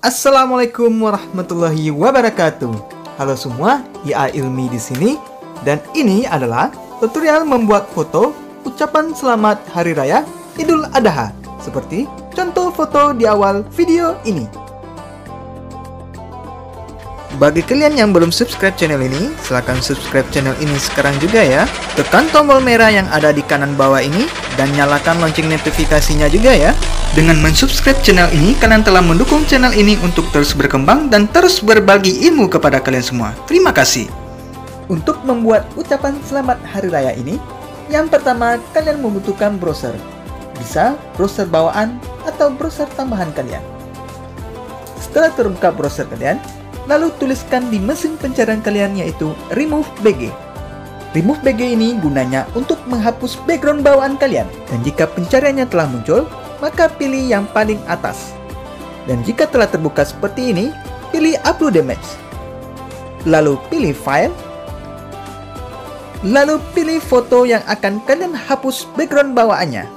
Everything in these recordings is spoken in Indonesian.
Assalamualaikum warahmatullahi wabarakatuh. Halo semua, IA Ilmi di sini dan ini adalah tutorial membuat foto ucapan selamat hari raya Idul Adha seperti contoh foto di awal video ini. Bagi kalian yang belum subscribe channel ini, silahkan subscribe channel ini sekarang juga ya. Tekan tombol merah yang ada di kanan bawah ini dan nyalakan lonceng notifikasinya juga ya. Dengan mensubscribe channel ini, kalian telah mendukung channel ini untuk terus berkembang dan terus berbagi ilmu kepada kalian semua. Terima kasih. Untuk membuat ucapan selamat hari raya ini, yang pertama kalian membutuhkan browser. Bisa browser bawaan atau browser tambahan kalian. Setelah terbuka browser kalian, lalu tuliskan di mesin pencarian kalian yaitu remove bg. Remove bg ini gunanya untuk menghapus background bawaan kalian. Dan jika pencariannya telah muncul, maka pilih yang paling atas. Dan jika telah terbuka seperti ini, pilih upload image. Lalu pilih file. Lalu pilih foto yang akan kalian hapus background bawaannya.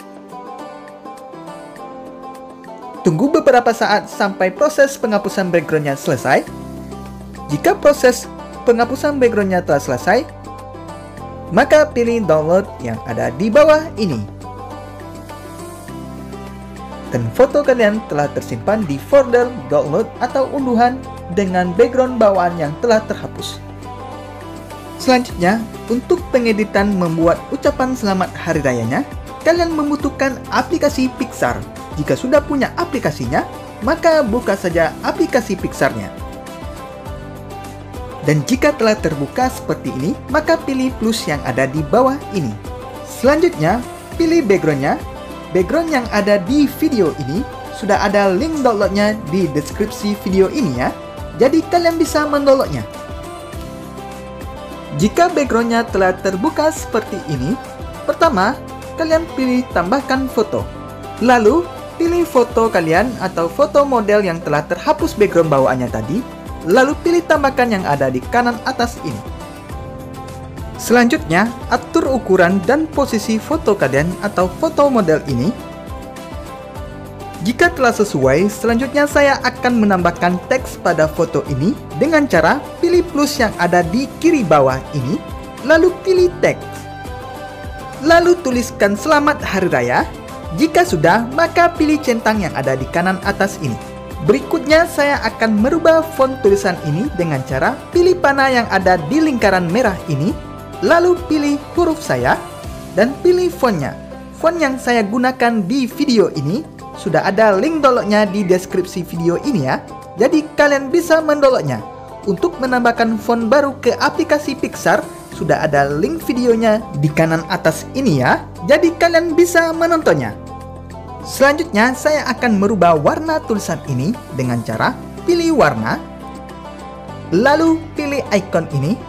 Tunggu beberapa saat sampai proses penghapusan backgroundnya selesai jika proses penghapusan backgroundnya telah selesai, maka pilih download yang ada di bawah ini. Dan foto kalian telah tersimpan di folder download atau unduhan dengan background bawaan yang telah terhapus. Selanjutnya, untuk pengeditan membuat ucapan selamat hari rayanya, kalian membutuhkan aplikasi Pixar. Jika sudah punya aplikasinya, maka buka saja aplikasi Pixarnya. Dan jika telah terbuka seperti ini, maka pilih plus yang ada di bawah ini. Selanjutnya, pilih backgroundnya. Background yang ada di video ini sudah ada link downloadnya di deskripsi video ini ya. Jadi kalian bisa mendownloadnya. Jika backgroundnya telah terbuka seperti ini, pertama, kalian pilih tambahkan foto. Lalu, pilih foto kalian atau foto model yang telah terhapus background bawaannya tadi lalu pilih tambahkan yang ada di kanan atas ini. Selanjutnya, atur ukuran dan posisi foto kalian atau foto model ini. Jika telah sesuai, selanjutnya saya akan menambahkan teks pada foto ini dengan cara pilih plus yang ada di kiri bawah ini, lalu pilih teks. Lalu tuliskan selamat hari raya. Jika sudah, maka pilih centang yang ada di kanan atas ini. Berikutnya saya akan merubah font tulisan ini dengan cara pilih panah yang ada di lingkaran merah ini, lalu pilih huruf saya, dan pilih fontnya. Font yang saya gunakan di video ini sudah ada link downloadnya di deskripsi video ini ya, jadi kalian bisa mendownloadnya. Untuk menambahkan font baru ke aplikasi Pixar, sudah ada link videonya di kanan atas ini ya, jadi kalian bisa menontonnya. Selanjutnya, saya akan merubah warna tulisan ini dengan cara pilih warna, lalu pilih icon ini,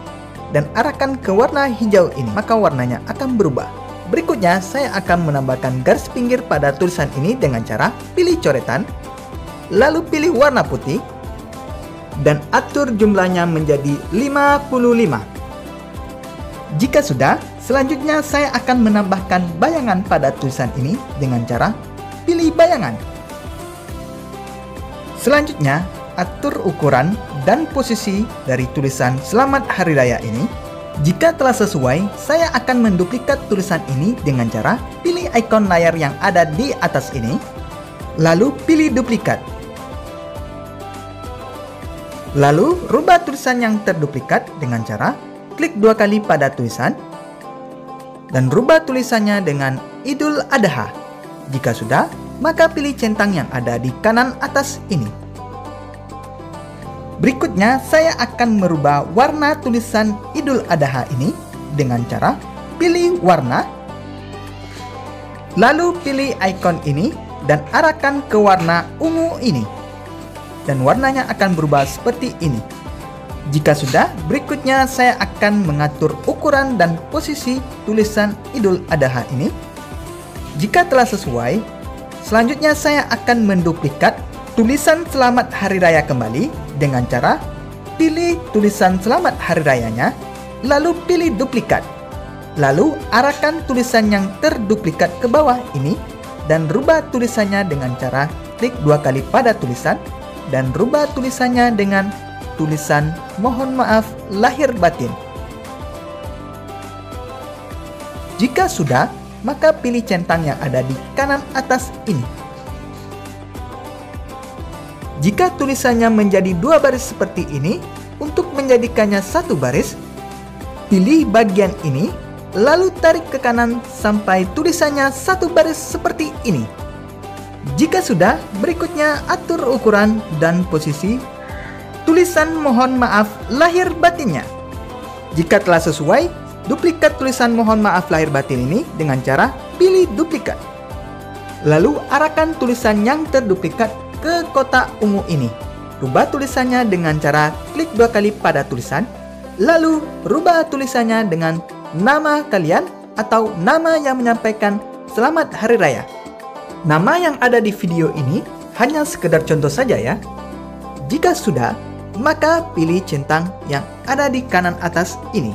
dan arahkan ke warna hijau ini, maka warnanya akan berubah. Berikutnya, saya akan menambahkan garis pinggir pada tulisan ini dengan cara pilih coretan, lalu pilih warna putih, dan atur jumlahnya menjadi 55. Jika sudah, selanjutnya saya akan menambahkan bayangan pada tulisan ini dengan cara pilih bayangan. Selanjutnya, atur ukuran dan posisi dari tulisan Selamat Hari Raya ini. Jika telah sesuai, saya akan menduplikat tulisan ini dengan cara pilih ikon layar yang ada di atas ini, lalu pilih duplikat. Lalu, rubah tulisan yang terduplikat dengan cara klik dua kali pada tulisan, dan rubah tulisannya dengan Idul Adha. Jika sudah, maka pilih centang yang ada di kanan atas ini. Berikutnya, saya akan merubah warna tulisan Idul Adha ini dengan cara pilih warna, lalu pilih ikon ini dan arahkan ke warna ungu ini. Dan warnanya akan berubah seperti ini. Jika sudah, berikutnya saya akan mengatur ukuran dan posisi tulisan Idul Adha ini jika telah sesuai, selanjutnya saya akan menduplikat tulisan selamat hari raya kembali dengan cara pilih tulisan selamat hari rayanya, lalu pilih duplikat. Lalu arahkan tulisan yang terduplikat ke bawah ini dan rubah tulisannya dengan cara klik dua kali pada tulisan, dan rubah tulisannya dengan tulisan mohon maaf lahir batin. Jika sudah, maka pilih centang yang ada di kanan atas ini. Jika tulisannya menjadi dua baris seperti ini, untuk menjadikannya satu baris, pilih bagian ini, lalu tarik ke kanan sampai tulisannya satu baris seperti ini. Jika sudah, berikutnya atur ukuran dan posisi tulisan mohon maaf lahir batinnya. Jika telah sesuai, duplikat tulisan mohon maaf lahir batin ini dengan cara pilih duplikat. Lalu arahkan tulisan yang terduplikat ke kotak ungu ini. Rubah tulisannya dengan cara klik dua kali pada tulisan, lalu rubah tulisannya dengan nama kalian atau nama yang menyampaikan selamat hari raya. Nama yang ada di video ini hanya sekedar contoh saja ya. Jika sudah, maka pilih centang yang ada di kanan atas ini.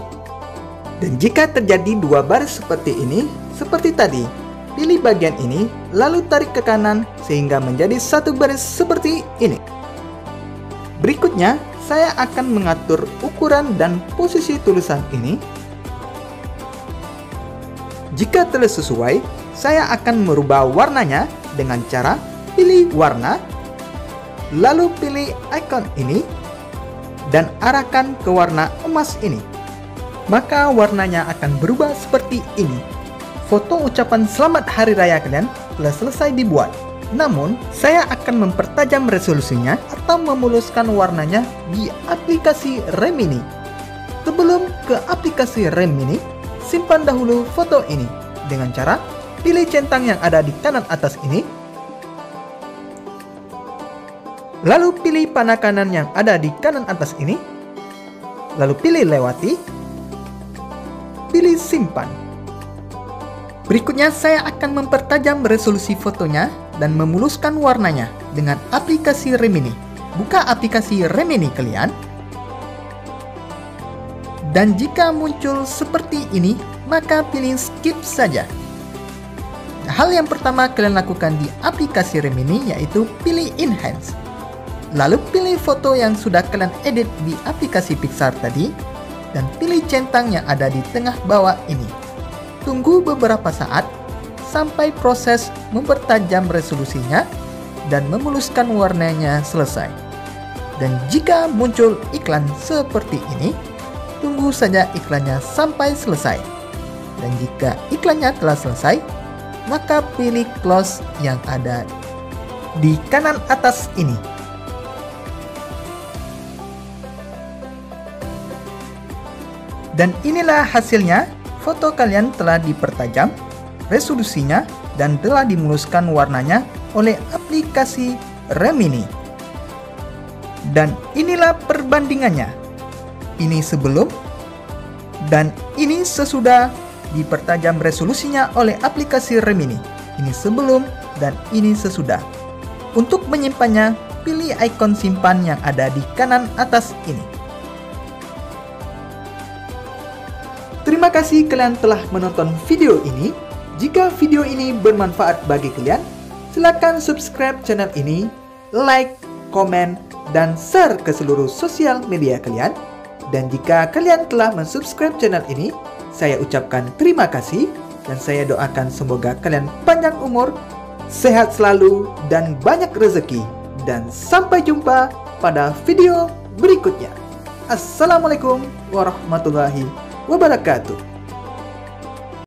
Dan jika terjadi dua baris seperti ini, seperti tadi, pilih bagian ini, lalu tarik ke kanan sehingga menjadi satu baris seperti ini. Berikutnya, saya akan mengatur ukuran dan posisi tulisan ini. Jika telah sesuai, saya akan merubah warnanya dengan cara pilih warna, lalu pilih icon ini dan arahkan ke warna emas ini. Maka warnanya akan berubah seperti ini. Foto ucapan selamat hari raya kalian telah selesai dibuat. Namun, saya akan mempertajam resolusinya atau memuluskan warnanya di aplikasi Remini. Sebelum ke aplikasi Remini, simpan dahulu foto ini dengan cara pilih centang yang ada di kanan atas ini Lalu pilih panah kanan yang ada di kanan atas ini. Lalu pilih lewati. Pilih simpan. Berikutnya saya akan mempertajam resolusi fotonya dan memuluskan warnanya dengan aplikasi Remini. Buka aplikasi Remini kalian. Dan jika muncul seperti ini, maka pilih skip saja. Hal yang pertama kalian lakukan di aplikasi Remini yaitu pilih Enhance. Lalu pilih foto yang sudah kalian edit di aplikasi Pixar tadi dan pilih centang yang ada di tengah bawah ini. Tunggu beberapa saat sampai proses mempertajam resolusinya dan memuluskan warnanya selesai. Dan jika muncul iklan seperti ini, tunggu saja iklannya sampai selesai. Dan jika iklannya telah selesai, maka pilih close yang ada di kanan atas ini. Dan inilah hasilnya, foto kalian telah dipertajam, resolusinya, dan telah dimuluskan warnanya oleh aplikasi Remini. Dan inilah perbandingannya. Ini sebelum dan ini sesudah dipertajam resolusinya oleh aplikasi Remini. Ini sebelum dan ini sesudah. Untuk menyimpannya, pilih ikon simpan yang ada di kanan atas ini. Terima kasih kalian telah menonton video ini. Jika video ini bermanfaat bagi kalian, silakan subscribe channel ini, like, komen, dan share ke seluruh sosial media kalian. Dan jika kalian telah mensubscribe channel ini, saya ucapkan terima kasih dan saya doakan semoga kalian panjang umur, sehat selalu, dan banyak rezeki. Dan sampai jumpa pada video berikutnya. Assalamualaikum warahmatullahi wabarakatuh.